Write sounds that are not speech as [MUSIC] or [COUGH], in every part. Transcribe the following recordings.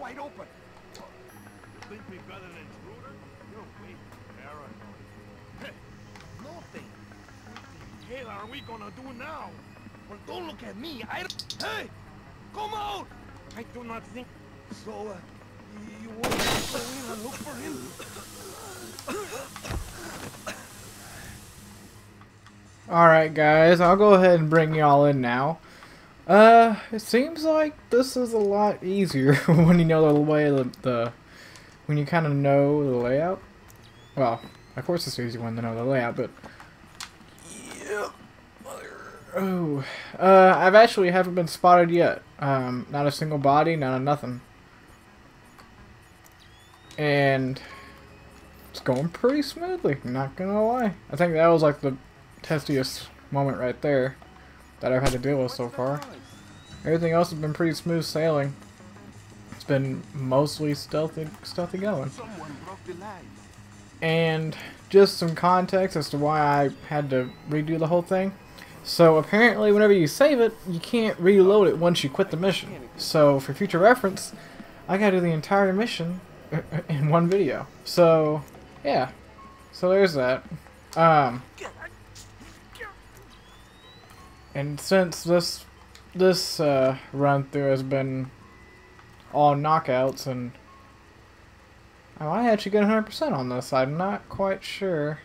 wide open? You think we got an? You're weak, paranoid. Nothing. What the hell are we gonna do now? Well, don't look at me. I don't... Hey! Come out! I do not think... So, uh, you want to go in and look for him? Alright guys, I'll go ahead and bring y'all in now. Uh, it seems like this is a lot easier [LAUGHS] when you know the way the, the when you kind of know the layout. Well, of course it's easy when you know the layout, but. Oh, uh, I've actually haven't been spotted yet. Um, not a single body, not a nothing. And it's going pretty smoothly, not gonna lie. I think that was like the testiest moment right there that I've had to deal with so far. Everything else has been pretty smooth sailing. It's been mostly stealthy, stealthy going. And just some context as to why I had to redo the whole thing. So apparently whenever you save it, you can't reload it once you quit the mission. So for future reference, I gotta do the entire mission [LAUGHS] in one video. So, yeah. So there's that. Um, and since this this uh, run through has been all knockouts and I might actually get 100% on this. I'm not quite sure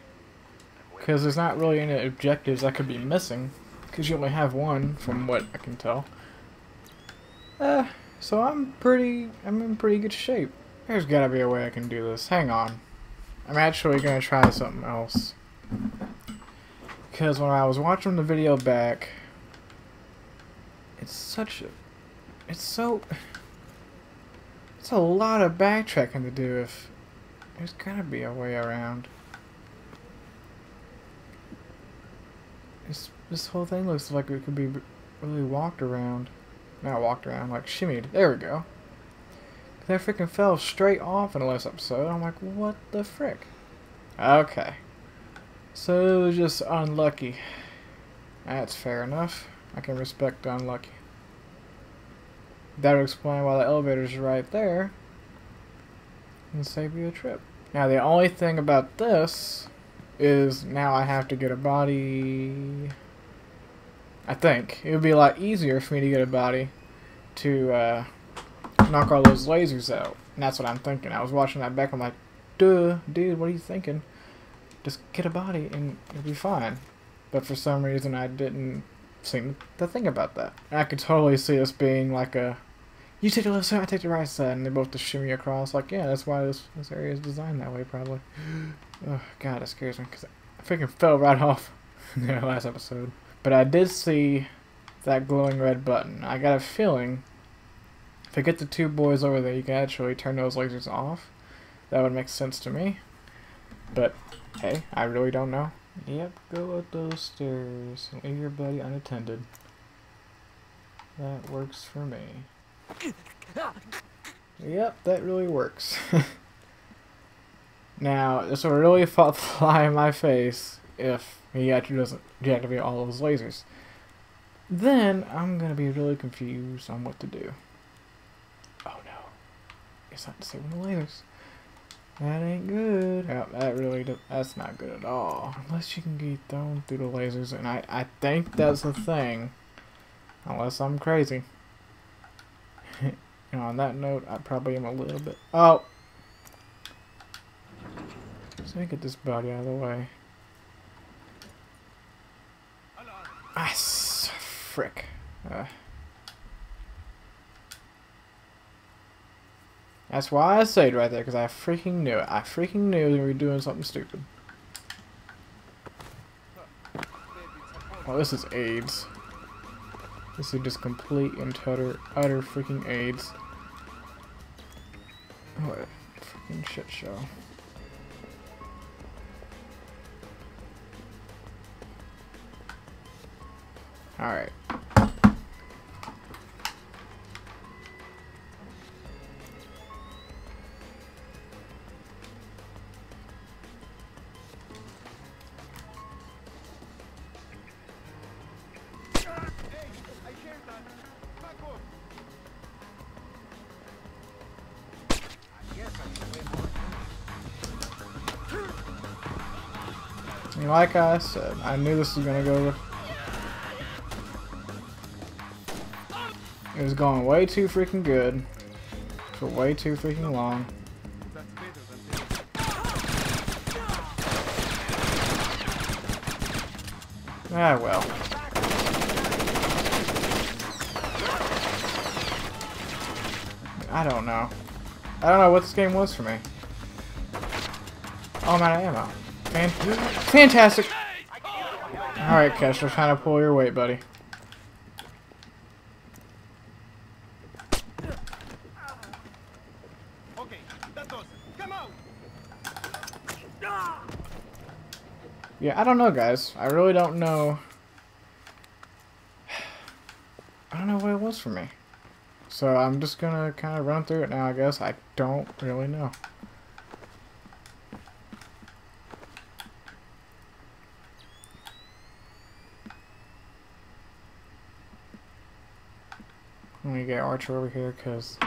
because there's not really any objectives I could be missing because you only have one from what I can tell. Uh, so I'm pretty I'm in pretty good shape. There's gotta be a way I can do this. Hang on. I'm actually gonna try something else. Because when I was watching the video back, it's such a, it's so, it's a lot of backtracking to do if, there's gotta be a way around. This, this whole thing looks like it could be really walked around. Not walked around, like shimmied. There we go. That freaking fell straight off in the last episode. I'm like, what the frick? Okay. So it was just unlucky. That's fair enough. I can respect unlucky. That would explain why the elevator's right there. And save you a trip. Now the only thing about this is now I have to get a body. I think it would be a lot easier for me to get a body to uh, knock all those lasers out. And that's what I'm thinking. I was watching that back. I'm like, duh, dude, what are you thinking? Just get a body and you'll be fine. But for some reason, I didn't seem to think about that. And I could totally see this being like a, you take the left side, I take the right side, and they both just shimmy across. Like, yeah, that's why this, this area is designed that way, probably. [GASPS] oh, God, it scares me, because I freaking fell right [LAUGHS] off in the last episode. But I did see that glowing red button. I got a feeling if I get the two boys over there, you can actually turn those lasers off. That would make sense to me. But, hey, I really don't know. Yep, go up those stairs and leave your buddy unattended. That works for me. Yep, that really works. [LAUGHS] now, this will really [LAUGHS] fly in my face if he actually doesn't deactivate all those lasers. Then, I'm gonna be really confused on what to do. Oh no. It's not disabling the lasers. That ain't good. Yeah, that really, do, that's not good at all. Unless you can get thrown through the lasers, and I, I think that's a thing. Unless I'm crazy. And on that note, I probably am a little bit. Oh! So me get this body out of the way. Ah, frick. Uh. That's why I said right there, because I freaking knew it. I freaking knew we were doing something stupid. Well, this is AIDS. This is just complete and utter, utter freaking AIDS. What a freaking shit show. Alright. I mean, like I said, I knew this was gonna go. It was going way too freaking good for way too freaking long. Ah, well. I don't know. I don't know what this game was for me. Oh, I'm out of ammo. Fan fantastic! Alright, Kestrel, trying to pull your weight, buddy. Yeah, I don't know, guys. I really don't know. [SIGHS] I don't know what it was for me. So I'm just gonna kind of run through it now, I guess. I don't really know. Let me get Archer over here, because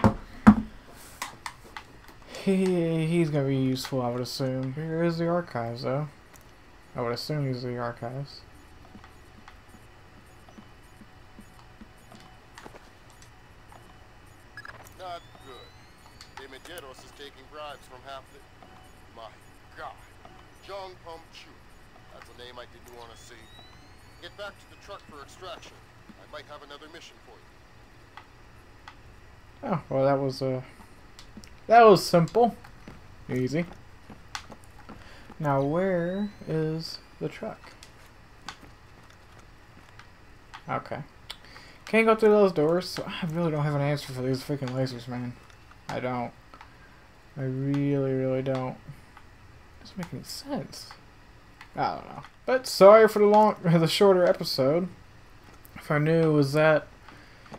he, he's gonna be useful, I would assume. Here is the archives, though. I would assume these are the archives. Not good. De Medeiros is taking bribes from half the... My God. Jong Pum Chu. That's a name I didn't want to see. Get back to the truck for extraction. I might have another mission for you. Oh, well that was, uh, that was simple. Easy. Now where is the truck? Okay. Can't go through those doors, so I really don't have an answer for these freaking lasers, man. I don't. I really, really don't. Doesn't make any sense. I don't know. But sorry for the long, the shorter episode. If I knew it was that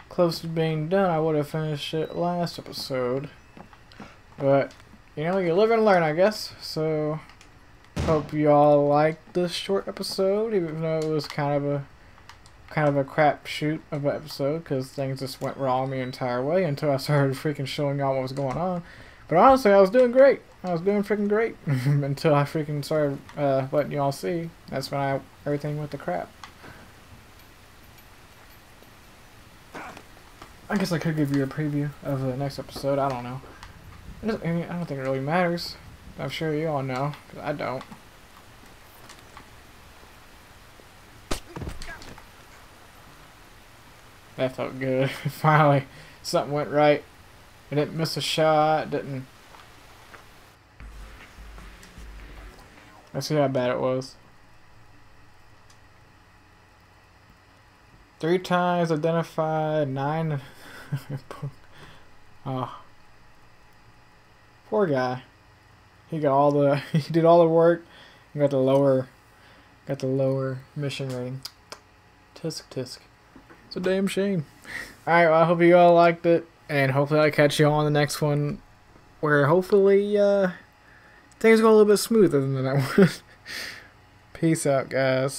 close to being done, I would have finished it last episode. But, you know, you live and learn, I guess. So, hope you all liked this short episode, even though it was kind of a kind of a crap shoot of an episode because things just went wrong the entire way until I started freaking showing y'all what was going on. But honestly, I was doing great. I was doing freaking great [LAUGHS] until I freaking started uh, letting y'all see. That's when I everything went to crap. I guess I could give you a preview of the next episode. I don't know. It doesn't- I, mean, I don't think it really matters. I'm sure you all know. 'cause I don't. That felt good. [LAUGHS] Finally, something went right. I didn't miss a shot. Didn't. Let's see how bad it was. Three times identified, nine. oh. [LAUGHS] Poor guy. He got all the [LAUGHS] he did all the work. Got the lower got the lower mission rating. Tisk tisk. It's a damn shame. Alright, well I hope you all liked it. And hopefully I'll catch you all on the next one where hopefully uh things go a little bit smoother than that [LAUGHS] one. Peace out guys.